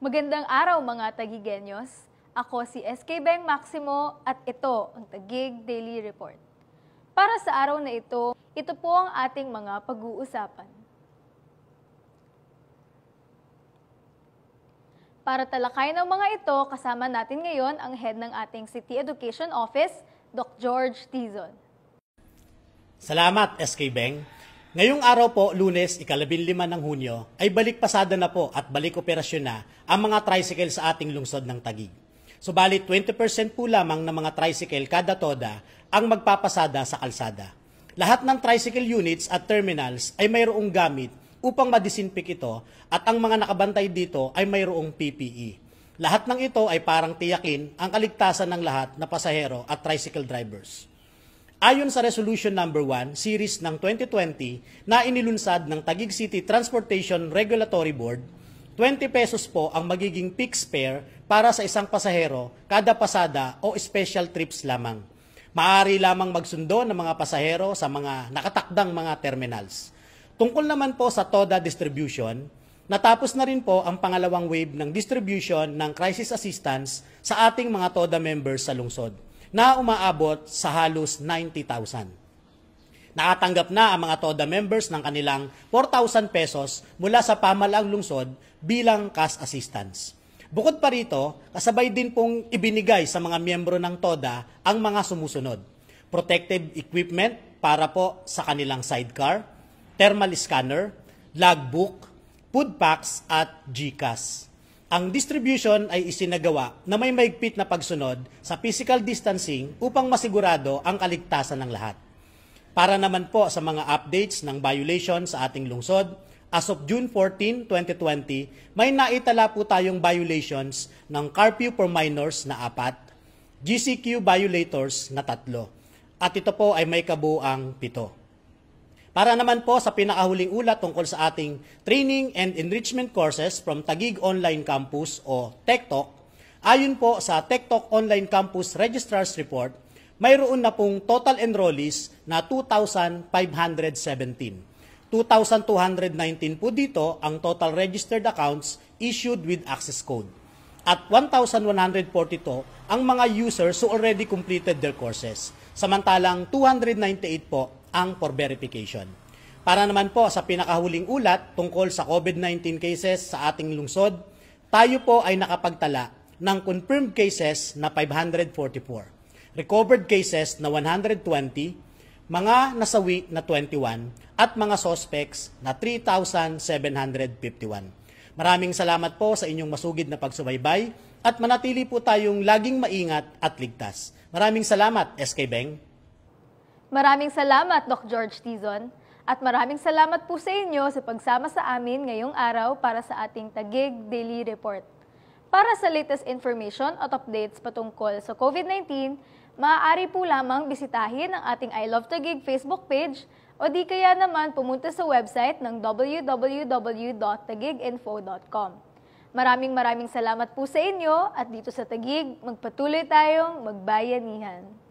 Magandang araw mga Tagigenyos. Ako si SK Beng Maximo at ito ang Tagig Daily Report. Para sa araw na ito, ito po ang ating mga pag-uusapan. Para talakay ng mga ito, kasama natin ngayon ang head ng ating City Education Office, Dr. George Tizon. Salamat, SK Beng. Ngayong araw po, lunes, ikalabing lima ng Hunyo, ay balik pasada na po at balik operasyon na ang mga tricycle sa ating lungsod ng Tagig. Subalit 20% po lamang ng mga tricycle kada toda ang magpapasada sa kalsada. Lahat ng tricycle units at terminals ay mayroong gamit upang madisinfect ito at ang mga nakabantay dito ay mayroong PPE. Lahat ng ito ay parang tiyakin ang kaligtasan ng lahat na pasahero at tricycle drivers. Ayon sa Resolution Number 1, Series ng 2020 na inilunsad ng Taguig City Transportation Regulatory Board, 20 pesos po ang magiging fixed fare para sa isang pasahero kada pasada o special trips lamang. Maaari lamang magsundo ng mga pasahero sa mga nakatakdang mga terminals. Tungkol naman po sa TODA distribution, natapos na rin po ang pangalawang wave ng distribution ng crisis assistance sa ating mga TODA members sa lungsod na umaabot sa halos 90,000. Nakatanggap na ang mga TODA members ng kanilang 4,000 pesos mula sa pamalaang lungsod bilang cash assistance. Bukod pa rito, kasabay din pong ibinigay sa mga miyembro ng TODA ang mga sumusunod. Protective equipment para po sa kanilang sidecar, thermal scanner, logbook, food packs at GCAS. Ang distribution ay isinagawa na may maigpit na pagsunod sa physical distancing upang masigurado ang kaligtasan ng lahat. Para naman po sa mga updates ng violation sa ating lungsod, as of June 14, 2020, may naitala po tayong violations ng curfew for minors na apat, GCQ violators na tatlo, at ito po ay may kabuang pito. Para naman po sa pinakahuling ulat tungkol sa ating Training and Enrichment Courses from Tagig Online Campus o TechTalk, ayon po sa TechTalk Online Campus Registrar's Report, mayroon na pong total enrollees na 2,517. 2,219 po dito ang total registered accounts issued with access code. At 1,142 ang mga users who already completed their courses. Samantalang 298 po ang for verification. Para naman po sa pinakahuling ulat tungkol sa COVID-19 cases sa ating lungsod, tayo po ay nakapagtala ng confirmed cases na 544, recovered cases na 120, mga nasawi na 21, at mga suspects na 3,751. Maraming salamat po sa inyong masugid na pagsubaybay at manatili po tayong laging maingat at ligtas. Maraming salamat, SK Beng. Maraming salamat, Doc George Tizon. At maraming salamat po sa inyo sa pagsama sa amin ngayong araw para sa ating Tagig Daily Report. Para sa latest information at updates patungkol sa COVID-19, maaari po lamang bisitahin ang ating I Love Tagig Facebook page o di kaya naman pumunta sa website ng www.tagiginfo.com. Maraming maraming salamat po sa inyo at dito sa Tagig, magpatuloy tayong magbayanihan.